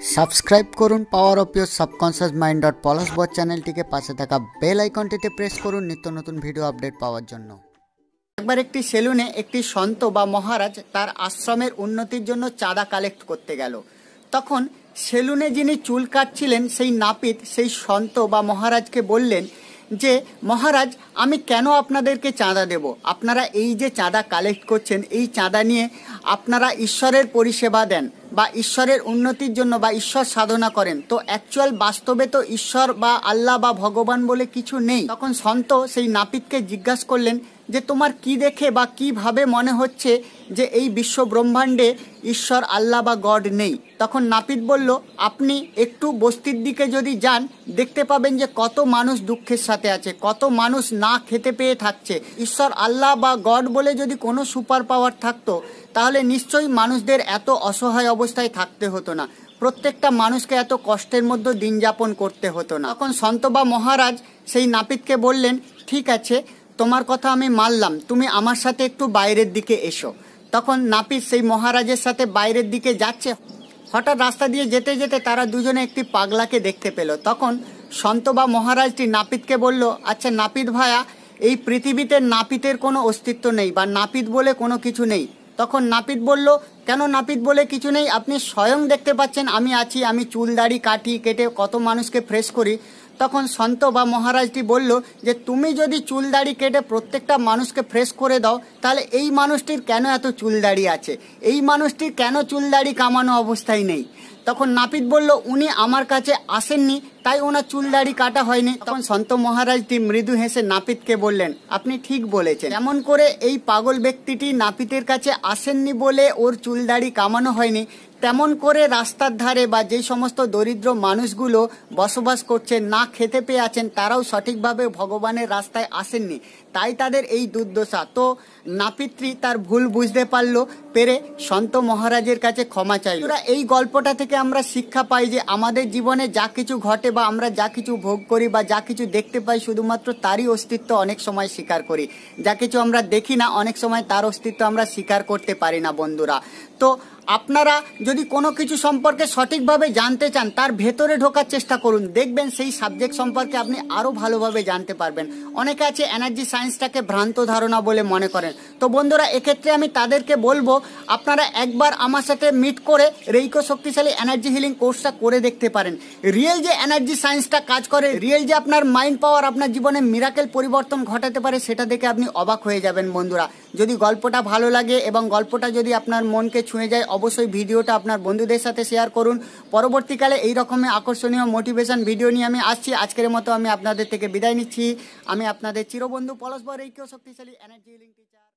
Subscribe করুন power of your subconscious mind dot Palash বট চ্যানেলটিকে পাশে থাকা বেল আইকনটিতে প্রেস করুন নিত্য নতুন ভিডিও আপডেট পাওয়ার জন্য। একবার একটি সেলুনে একটি সন্ত বা মহারাজ তার আশ্রমের উন্নতির জন্য চাঁদা কালেক্ট করতে গেল। তখন সেলুনে যিনি চুল কাটছিলেন সেই নাপিত সেই সন্ত বা মহারাজকে বললেন যে, মহারাজ, আমি কেন আপনাদেরকে চাঁদা দেব? আপনারা এই যে চাঁদা কালেক্ট করছেন, এই চাঁদা নিয়ে আপনারা ঈশ্বরের পরিষেবা দেন বা ঈশ্বরের উন্নতির জন্য বা ঈশ্বর সাধনা করেন। তো অ্যাকচুয়াল বাস্তবে তো ঈশ্বর বা আল্লাহ বা ভগবান বলে কিছু নেই। তখন সন্ত সেই নাপিতকে জিজ্ঞাসা করলেন যে, তোমার কি দেখে বা কীভাবে মনে হচ্ছে যে এই বিশ্ব ব্রহ্মাণ্ডে ঈশ্বর, আল্লাহ বা গড নেই। তখন নাপিত বলল, আপনি একটু বস্তির দিকে যদি যান, দেখতে পাবেন যে কত মানুষ দুঃখের সাথে আছে, কত মানুষ না খেতে পেয়ে থাকছে। ঈশ্বর, আল্লাহ বা গড বলে যদি কোনো সুপার পাওয়ার থাকতো, তাহলে নিশ্চয়ই মানুষদের এত অসহায় অবস্থায় থাকতে হতো না। প্রত্যেকটা মানুষকে এত কষ্টের মধ্যে দিন যাপন করতে হতো না। তখন সন্ত বা মহারাজ সেই নাপিতকে বললেন, ঠিক আছে, তোমার কথা আমি মানলাম। তুমি আমার সাথে একটু বাইরের দিকে এসো। তখন নাপিত সেই মহারাজের সাথে বাইরের দিকে যাচ্ছে। হঠাৎ রাস্তা দিয়ে যেতে যেতে তারা দুজনে একটি পাগলাকে দেখতে পেল। তখন সন্ত বা মহারাজটি নাপিতকে বলল আচ্ছা নাপিত ভায়া, এই পৃথিবীতে নাপিতের কোনো অস্তিত্ব নেই বা নাপিত বলে কোনো কিছু নেই? তখন নাপিত বলল, কেন নাপিত বলে কিছু নেই? আপনি স্বয়ং দেখতে পাচ্ছেন, আমি আছি, আমি চুল দাড়ি কাটি কেটে কত মানুষকে ফ্রেশ করি। তখন সন্ত বা মহারাজটি বলল যে, তুমি যদি চুল দাড়ি কেটে প্রত্যেকটা মানুষকে ফ্রেশ করে দাও, তাহলে এই মানুষটির কেন এত চুল দাড়ি আছে? এই মানুষটির কেন চুল দাড়ি কামানো অবস্থায় নেই? তখন নাপিত বলল, উনি আমার কাছে আসেননি, তাই ওনার চুল দাড়ি কাটা হয়নি। তখন সন্ত মহারাজটি মৃদু হেসে নাপিতকে বললেন, আপনি ঠিক বলেছেন। এমন করে এই পাগল ব্যক্তিটি নাপিতের কাছে আসেননি বলে ওর চুল দাড়ি কামানো হয়নি। তেমন করে রাস্তার ধারে বা যেই সমস্ত দরিদ্র মানুষগুলো বসবাস করছেন না খেতে পেয়ে আছেন, তারাও সঠিকভাবে ভগবানের রাস্তায় আসেননি। তাই তাদের এই দুর্দশা। তো নাপিত্রী তার ভুল বুঝতে পারল, পেরে সন্ত মহারাজের কাছে ক্ষমা চাইল। এই গল্পটা থেকে আমরা শিক্ষা পাই যে আমাদের জীবনে যা কিছু ঘটে বা আমরা যা কিছু ভোগ করি বা যা কিছু দেখতে পাই, শুধুমাত্র তারই অস্তিত্ব অনেক সময় স্বীকার করি। যা কিছু আমরা দেখি না, অনেক সময় তার অস্তিত্ব আমরা স্বীকার করতে পারি না, বন্ধুরা। তো আপনারা যদি কোনো কিছু সম্পর্কে সঠিকভাবে জানতে চান, তার ভেতরে ঢোকার চেষ্টা করুন। দেখবেন সেই সাবজেক্ট সম্পর্কে আপনি আরও ভালোভাবে জানতে পারবেন। অনেকে আছে এনার্জি সায়েন্সটাকে ভ্রান্ত ধারণা বলে মনে করেন। তো বন্ধুরা, এক্ষেত্রে আমি তাদেরকে বলব, আপনারা একবার আমার সাথে মিট করে রেইকো শক্তিশালী এনার্জি হিলিং কোর্সটা করে দেখতে পারেন। রিয়েল যে এনার্জি সায়েন্সটা কাজ করে রিয়েল যে আপনার মাইন্ড পাওয়ার আপনার জীবনে মিরাকেল পরিবর্তন ঘটাতে পারে, সেটা দেখে আপনি অবাক হয়ে যাবেন বন্ধুরা। যদি গল্পটা ভালো লাগে এবং গল্পটা যদি আপনার মনকে ছুঁয়ে যায় অবশ্যই ভিডিওটা আপনার বন্ধুদের সাথে শেয়ার করুন। পরবর্তীকালে এই রকমের আকর্ষণীয় মোটিভেশন ভিডিও নিয়ে আমি আসছি। আজকের মতো আমি আপনাদের থেকে বিদায় নিচ্ছি। আমি আপনাদের চিরবন্ধু পলস্পর এই কেউ শক্তিশালী এনার্জি লিঙ্ক টিচার